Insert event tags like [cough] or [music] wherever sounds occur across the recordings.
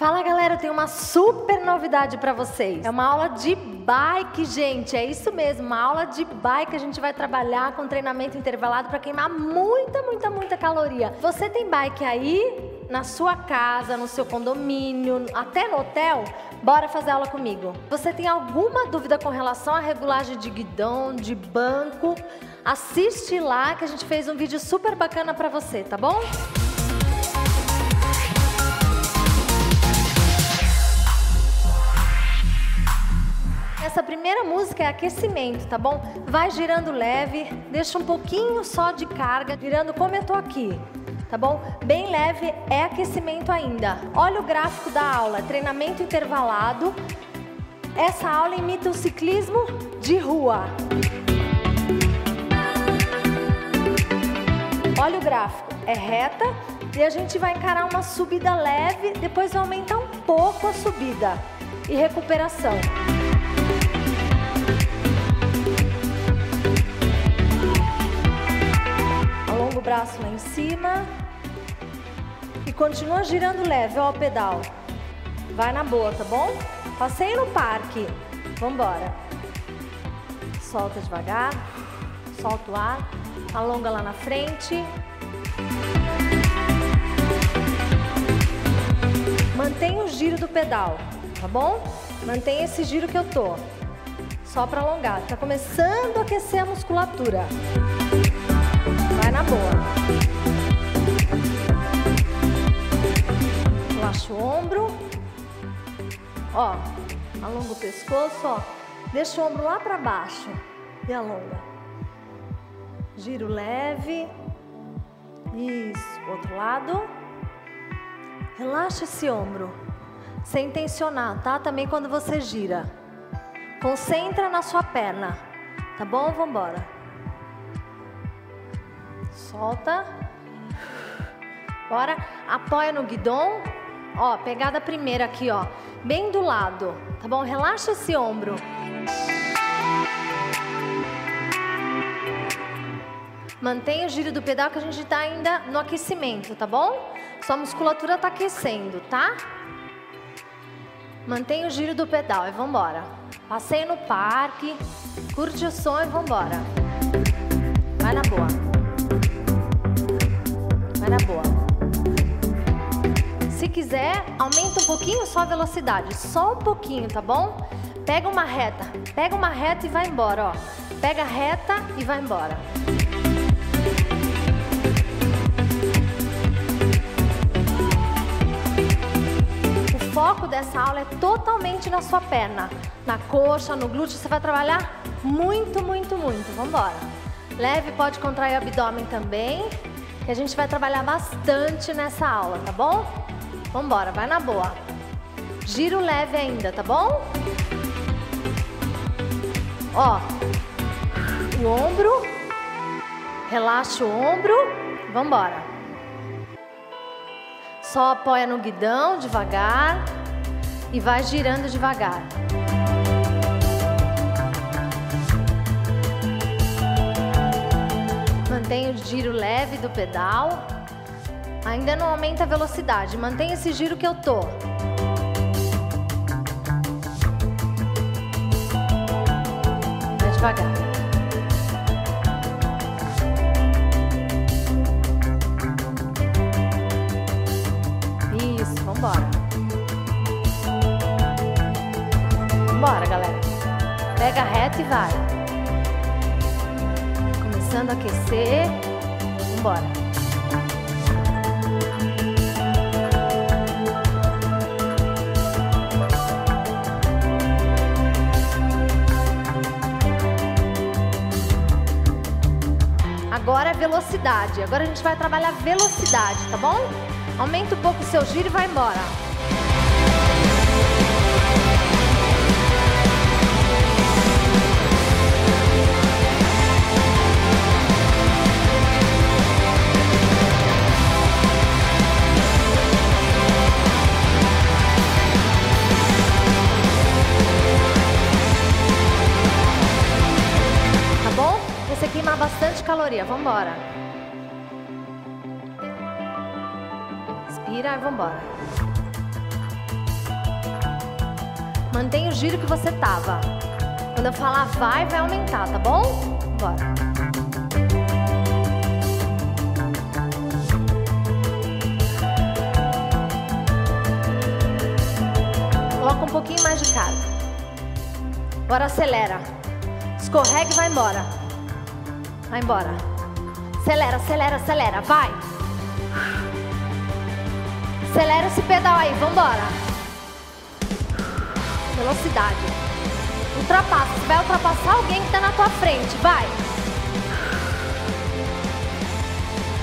Fala galera, eu tenho uma super novidade para vocês. É uma aula de bike, gente. É isso mesmo, uma aula de bike. A gente vai trabalhar com treinamento intervalado para queimar muita, muita, muita caloria. Você tem bike aí na sua casa, no seu condomínio, até no hotel? Bora fazer aula comigo. Você tem alguma dúvida com relação à regulagem de guidão, de banco? Assiste lá que a gente fez um vídeo super bacana para você, tá bom? Essa primeira música é aquecimento, tá bom? Vai girando leve, deixa um pouquinho só de carga, girando como eu tô aqui, tá bom? Bem leve, é aquecimento ainda. Olha o gráfico da aula, treinamento intervalado. Essa aula imita o ciclismo de rua. Olha o gráfico, é reta e a gente vai encarar uma subida leve, depois vai aumentar um pouco a subida e recuperação. O braço lá em cima. E continua girando leve, ó, o pedal. Vai na boa, tá bom? Passei no parque. Vambora. Solta devagar. Solta o ar. Alonga lá na frente. Mantém o giro do pedal, tá bom? Mantém esse giro que eu tô. Só para alongar. Tá começando a aquecer a musculatura. Relaxa o ombro. Ó, alonga o pescoço, ó. Deixa o ombro lá para baixo e alonga. Giro leve. Isso, outro lado. Relaxa esse ombro. Sem tensionar, tá? Também quando você gira. Concentra na sua perna. Tá bom? Vambora. Solta. Bora. Apoia no guidão. Ó, pegada primeira aqui, ó. Bem do lado, tá bom? Relaxa esse ombro. Mantenha o giro do pedal que a gente tá ainda no aquecimento, tá bom? Sua musculatura tá aquecendo, tá? Mantenha o giro do pedal e vambora. Passeio no parque, curte o som e vambora. Vai na boa na boa. Se quiser, aumenta um pouquinho só a velocidade, só um pouquinho, tá bom? Pega uma reta, pega uma reta e vai embora, ó. Pega reta e vai embora. O foco dessa aula é totalmente na sua perna, na coxa, no glúteo, você vai trabalhar muito, muito, muito. Vamos embora. Leve, pode contrair o abdômen também que a gente vai trabalhar bastante nessa aula, tá bom? Vambora, vai na boa. Giro leve ainda, tá bom? Ó, o ombro, relaxa o ombro, vambora. Só apoia no guidão devagar e vai girando devagar. Mantém o giro leve do pedal. Ainda não aumenta a velocidade, mantém esse giro que eu tô. Vai devagar. Isso, vambora. Vambora, galera. Pega reto e vai a aquecer. Vambora. Agora é velocidade. Agora a gente vai trabalhar velocidade, tá bom? Aumenta um pouco o seu giro e vai embora. Embora. O giro que você tava. Quando eu falar vai, vai aumentar, tá bom? Bora. Coloca um pouquinho mais de carga. Agora acelera. Escorrega e vai embora. Vai embora. Acelera, acelera, acelera. Vai. Acelera esse pedal aí, vambora. Velocidade. Ultrapassa. Você vai ultrapassar alguém que está na tua frente. Vai.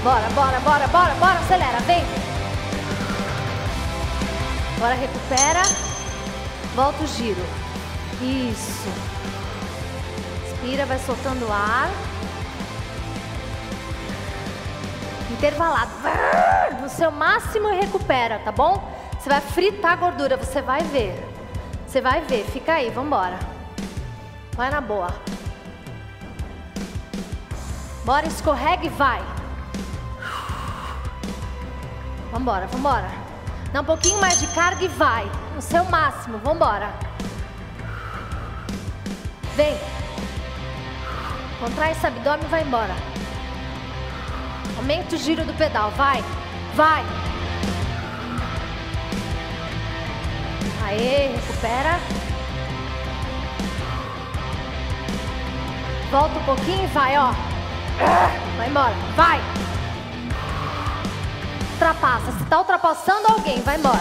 Bora, bora, bora, bora, bora. Acelera, vem. Agora recupera. Volta o giro. Isso. Inspira, vai soltando o ar. Intervalado. No seu máximo e recupera, tá bom? Você vai fritar a gordura, você vai ver. Você vai ver, fica aí, vambora. Vai na boa. Bora, escorrega e vai. Vambora, vambora. Dá um pouquinho mais de carga e vai. No seu máximo, vambora. Vem. Contrai esse abdômen e vai embora. Aumenta o giro do pedal, vai, vai. Aê, recupera. Volta um pouquinho e vai, ó. Vai embora, vai. Ultrapassa. Se tá ultrapassando alguém, vai embora.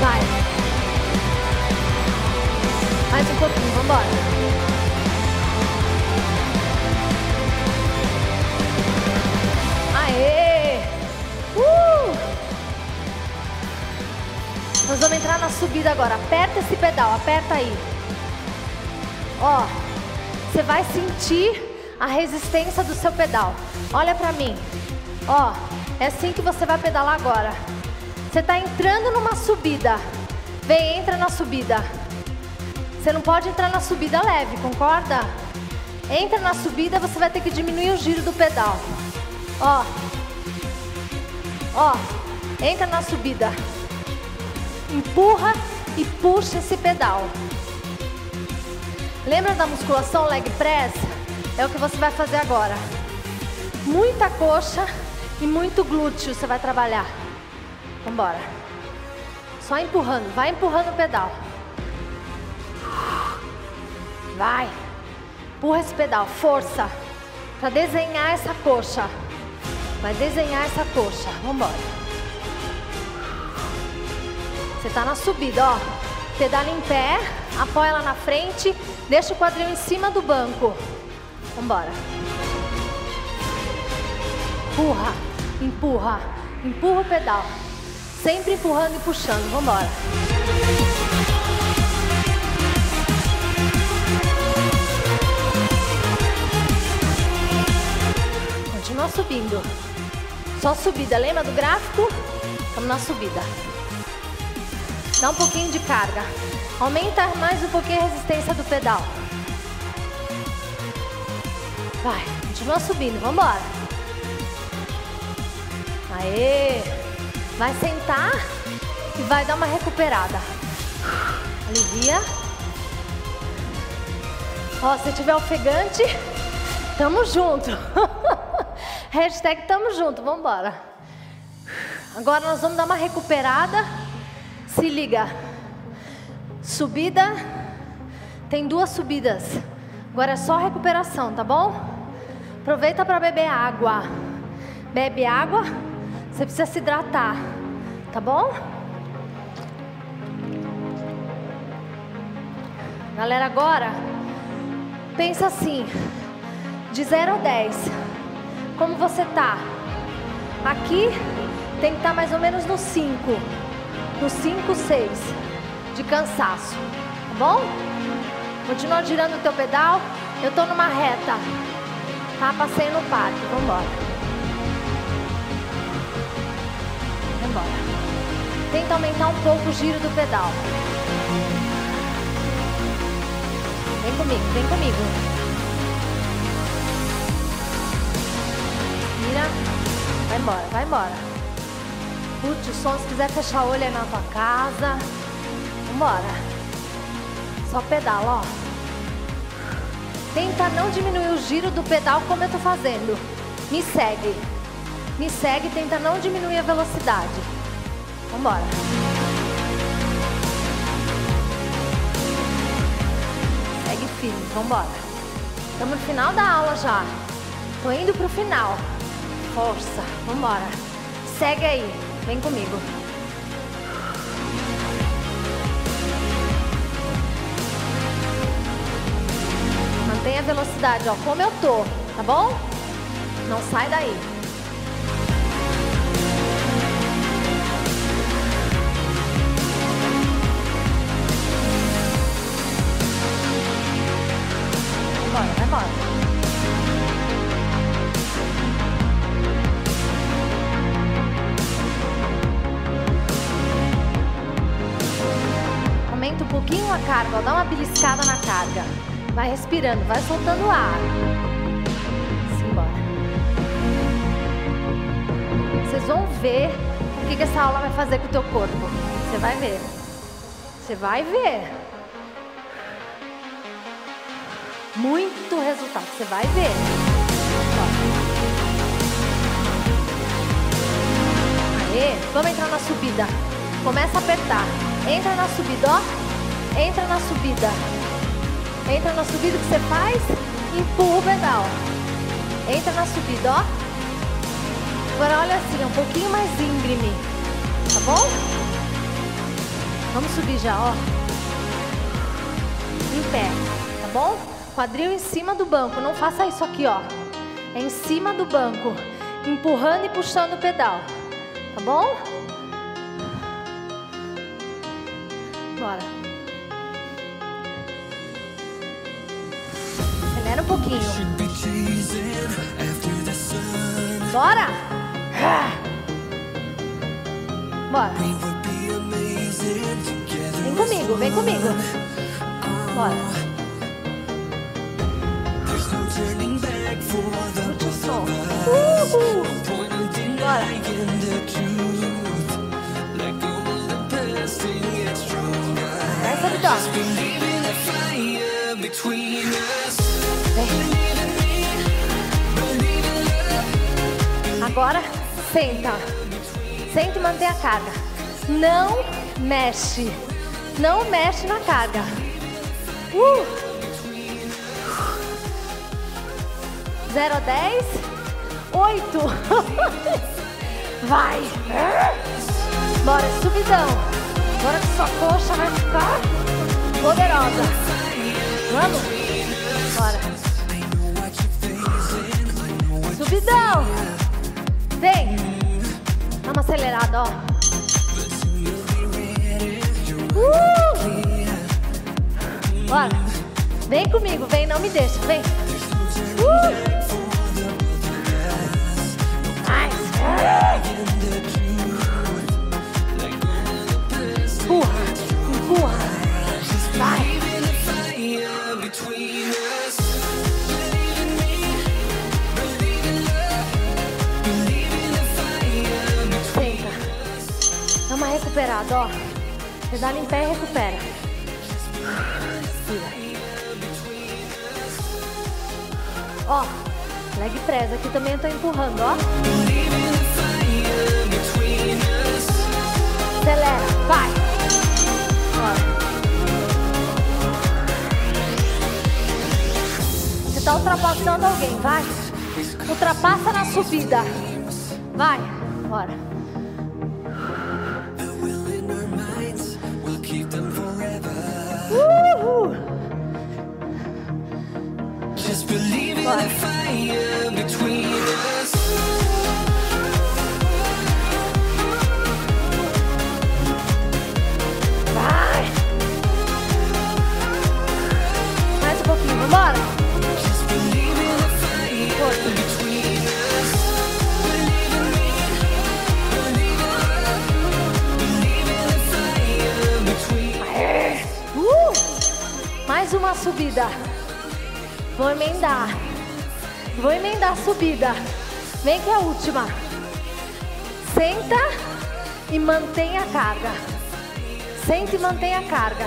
Vai. Mais um pouquinho, vambora. Aê! Uh! Nós vamos entrar na subida agora. Aperta esse pedal, aperta aí. Ó, você vai sentir a resistência do seu pedal. Olha pra mim. Ó, é assim que você vai pedalar agora. Você tá entrando numa subida. Vem, entra na subida. Você não pode entrar na subida leve, concorda? Entra na subida, você vai ter que diminuir o giro do pedal. Ó. Ó. Entra na subida. Empurra e puxa esse pedal. Lembra da musculação leg press? É o que você vai fazer agora. Muita coxa e muito glúteo você vai trabalhar. Vambora. Só empurrando, vai empurrando o pedal. Vai. Empurra esse pedal, força. Para desenhar essa coxa. Vai desenhar essa coxa. Vambora. Você tá na subida, ó. Pedala em pé, apoia lá na frente, deixa o quadril em cima do banco. Vambora. Empurra, empurra, empurra o pedal. Sempre empurrando e puxando. Vambora. Continua subindo. Só subida, lembra do gráfico? Estamos na subida. Dá um pouquinho de carga. Aumenta mais um pouquinho a resistência do pedal. Vai, continua subindo, vamos embora. Aê! Vai sentar e vai dar uma recuperada. Alivia. Ó, se tiver ofegante, tamo junto. [laughs] Hashtag tamo junto, vamos embora. Agora nós vamos dar uma recuperada. Se liga. Subida. Tem duas subidas. Agora é só recuperação, tá bom? Aproveita para beber água. Bebe água. Você precisa se hidratar. Tá bom? Galera, agora pensa assim, de 0 a 10. Como você tá? Aqui tem que estar tá mais ou menos no 5. No 5, 6 de cansaço. Tá bom? Continua girando o teu pedal. Eu tô numa reta. Tá? Passei no parque. Vambora. Vambora. Tenta aumentar um pouco o giro do pedal. Vem comigo, vem comigo. Vai embora, vai embora. Curte o som, se quiser fechar o olho aí na tua casa. Vambora. Só pedala, ó. Tenta não diminuir o giro do pedal como eu tô fazendo. Me segue. Me segue, tenta não diminuir a velocidade. Vambora. Segue firme, vambora. Estamos no final da aula já. Tô indo pro final. Força, vambora. Segue aí, vem comigo. Mantenha a velocidade, ó, como eu tô, tá bom? Não sai daí. Pouquinho a carga, ó, dá uma beliscada na carga. Vai respirando, vai soltando ar. Simbora. Vocês vão ver o que, que essa aula vai fazer com o teu corpo. Você vai ver. Você vai ver. Muito resultado, você vai ver. Aê, vamos entrar na subida. Começa a apertar. Entra na subida, ó. Entra na subida. Entra na subida que você faz, empurra o pedal. Entra na subida, ó. Agora olha assim, um pouquinho mais íngreme. Tá bom? Vamos subir já, ó. Em pé, tá bom? Quadril em cima do banco. Não faça isso aqui, ó. É em cima do banco. Empurrando e puxando o pedal. Tá bom? Bora. Acelera um pouquinho. Bora! Bora. Vem comigo, vem comigo. Bora. Curte o som. Uhul. Bora. Essa é vitória. Agora, senta. Senta e mantém a carga. Não mexe. Não mexe na carga. Uh! 0 a 10. 8. [laughs] Vai. Bora, subidão. Agora que sua coxa vai ficar poderosa. Vamos? Bora. Subidão. Vem. Dá uma acelerada, ó. Uh! Bora. Vem comigo, vem, não me deixa, vem. Uh! Empurra, empurra. Vai. Recuperada, ó. Pedala em pé e recupera. Respira. Ó, leg press. Aqui também eu tô empurrando, ó. Acelera, vai. Bora. Você tá ultrapassando alguém, vai. Ultrapassa na subida. Vai, bora. Vou emendar a subida. Vem que é a última. Senta e mantenha a carga. Sente e mantenha a carga.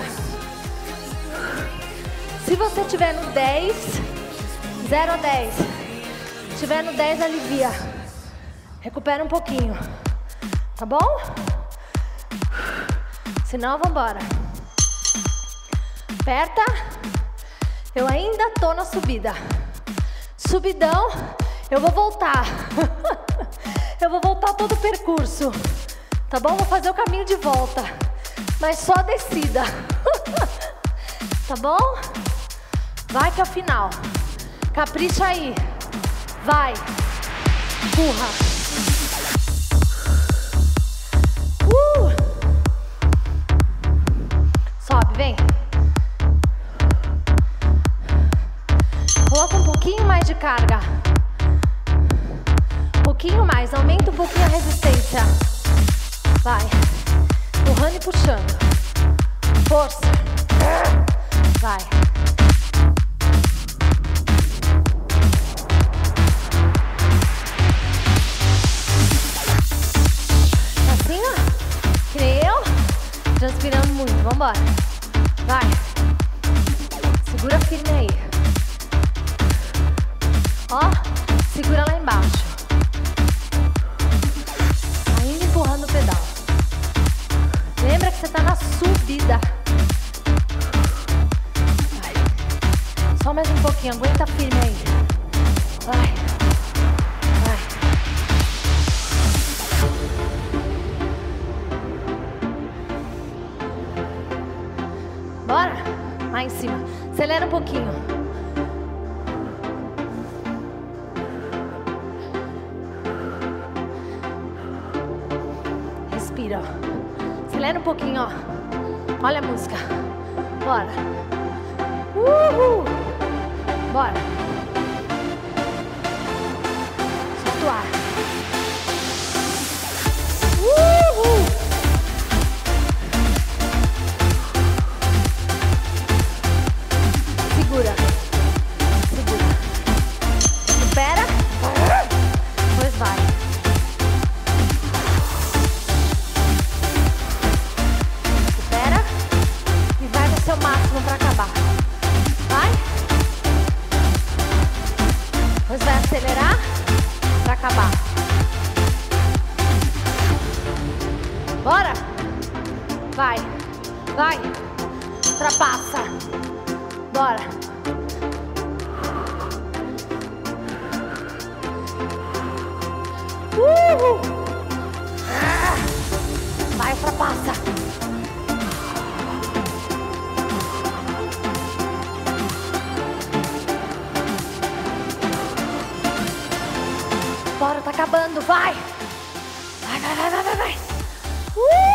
Se você estiver no 10, 0 a 10. Se estiver no 10, alivia. Recupera um pouquinho. Tá bom? Senão, vambora. Aperta. Eu ainda tô na subida. Subidão, eu vou voltar. [laughs] eu vou voltar todo o percurso. Tá bom? Vou fazer o caminho de volta. Mas só descida. [laughs] tá bom? Vai que é o final. Capricha aí. Vai. Empurra. Muito, vambora. Vai. Segura firme aí. Ó, segura lá embaixo. Ainda empurrando o pedal. Lembra que você tá na subida. Vai. Só mais um pouquinho, aguenta firme aí. Vai. Pouquinho. Respira. Acelera um pouquinho, ó. Olha a música. Bora. Uhul. Bora. Bora, tá acabando, vai! Vai, vai, vai, vai, vai! vai. Uh!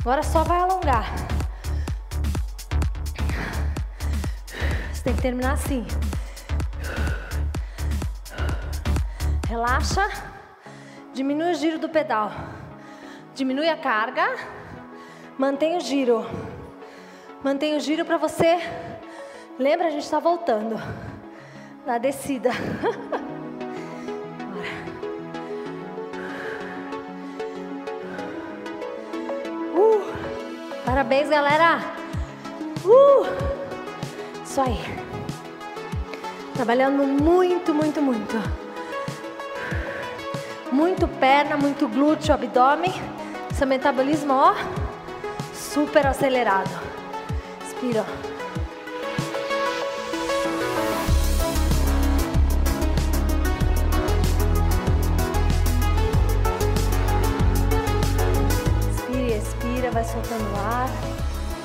Agora só vai alongar. Você tem que terminar assim. Relaxa. Diminui o giro do pedal. Diminui a carga. Mantém o giro. Mantém o giro para você. Lembra, a gente está voltando. Na descida. [laughs] Parabéns, galera! Uh! Isso aí. Trabalhando muito, muito, muito. muito perna, muito glúteo, abdômen. Seu metabolismo, ó, super acelerado. Inspira. Inspira, expira, vai soltando o ar,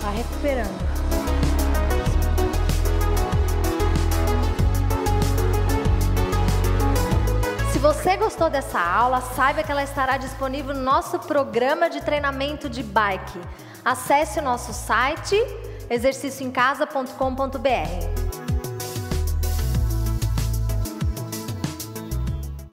vai recuperando. Se você gostou dessa aula, saiba que ela estará disponível no nosso programa de treinamento de bike. Acesse o nosso site exercicioemcasa.com.br.